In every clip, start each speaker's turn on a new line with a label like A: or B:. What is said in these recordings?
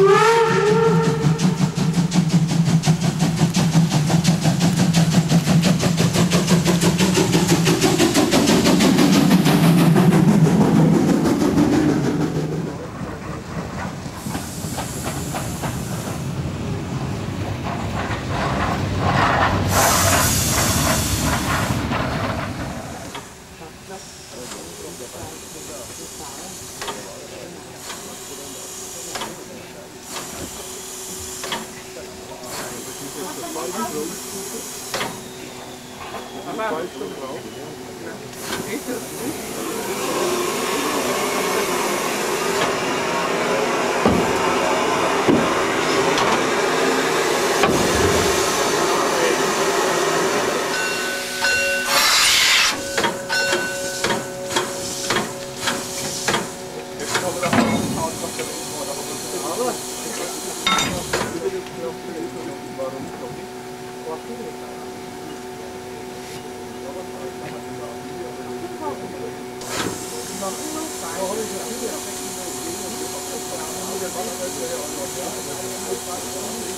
A: Woo! Papa. 那我们再。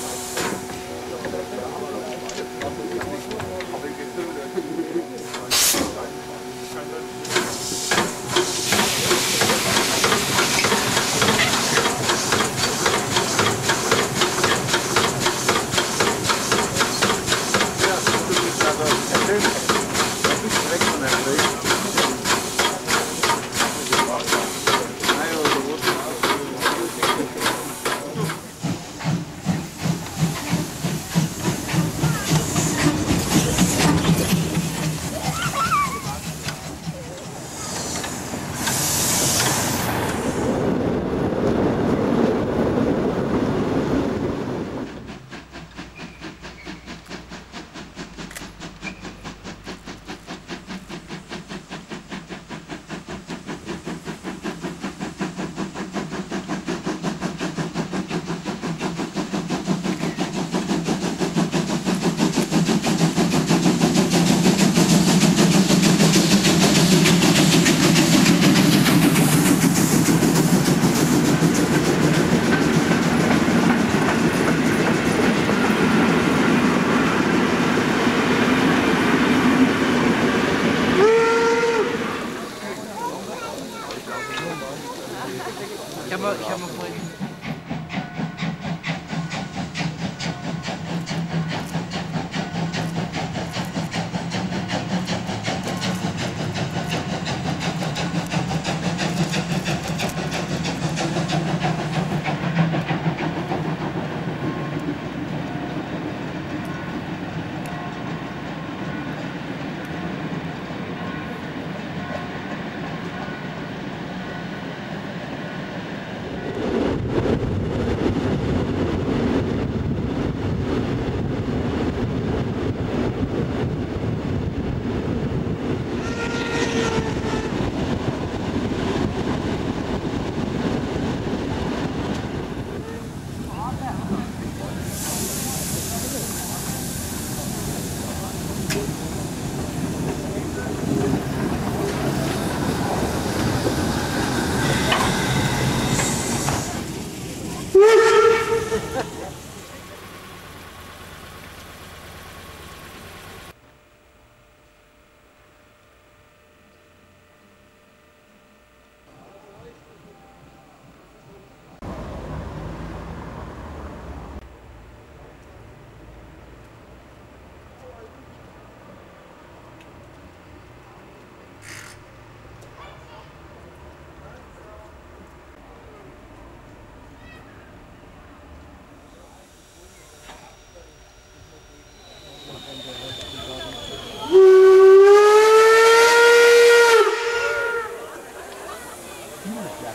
B: Olha, cara. c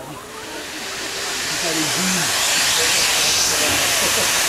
C: a r i n h